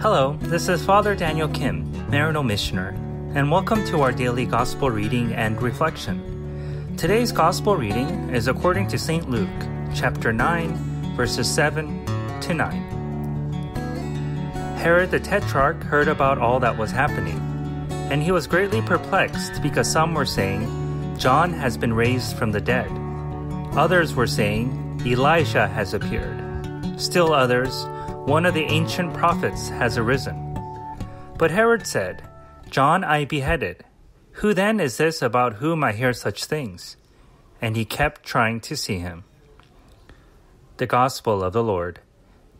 Hello, this is Father Daniel Kim, Maryknoll Missioner, and welcome to our daily Gospel reading and reflection. Today's Gospel reading is according to St. Luke, chapter 9, verses 7 to 9. Herod the Tetrarch heard about all that was happening, and he was greatly perplexed because some were saying, John has been raised from the dead. Others were saying, Elijah has appeared. Still others, one of the ancient prophets has arisen. But Herod said, John I beheaded. Who then is this about whom I hear such things? And he kept trying to see him. The Gospel of the Lord.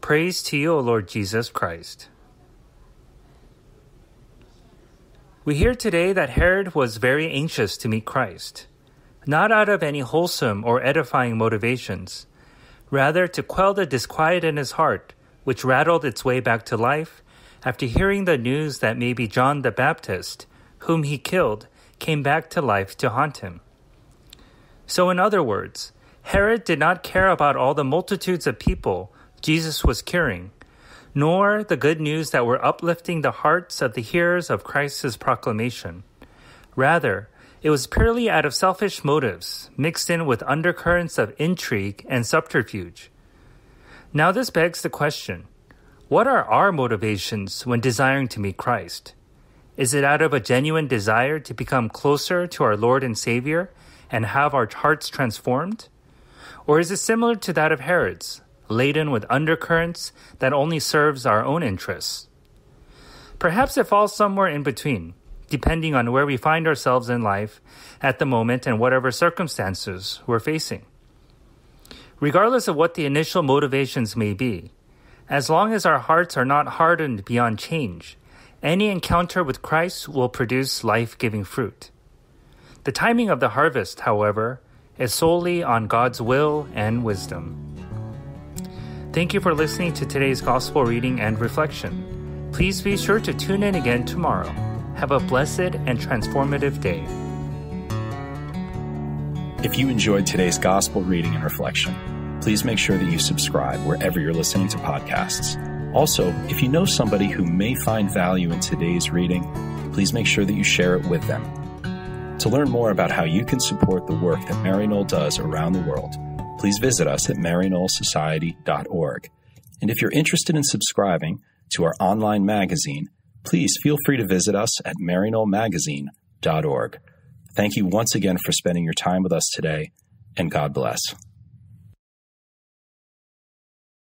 Praise to you, O Lord Jesus Christ. We hear today that Herod was very anxious to meet Christ, not out of any wholesome or edifying motivations, rather to quell the disquiet in his heart which rattled its way back to life after hearing the news that maybe John the Baptist, whom he killed, came back to life to haunt him. So, in other words, Herod did not care about all the multitudes of people Jesus was curing, nor the good news that were uplifting the hearts of the hearers of Christ's proclamation. Rather, it was purely out of selfish motives, mixed in with undercurrents of intrigue and subterfuge. Now, this begs the question what are our motivations when desiring to meet Christ? Is it out of a genuine desire to become closer to our Lord and Savior and have our hearts transformed? Or is it similar to that of Herod's, laden with undercurrents that only serves our own interests? Perhaps it falls somewhere in between, depending on where we find ourselves in life at the moment and whatever circumstances we're facing regardless of what the initial motivations may be. As long as our hearts are not hardened beyond change, any encounter with Christ will produce life giving fruit. The timing of the harvest, however, is solely on God's will and wisdom. Thank you for listening to today's Gospel reading and reflection. Please be sure to tune in again tomorrow. Have a blessed and transformative day. If you enjoyed today's gospel reading and reflection, please make sure that you subscribe wherever you're listening to podcasts. Also, if you know somebody who may find value in today's reading, please make sure that you share it with them. To learn more about how you can support the work that Maryknoll does around the world, please visit us at maryknollsociety.org. And if you're interested in subscribing to our online magazine, please feel free to visit us at maryknollmagazine.org. Thank you once again for spending your time with us today, and God bless.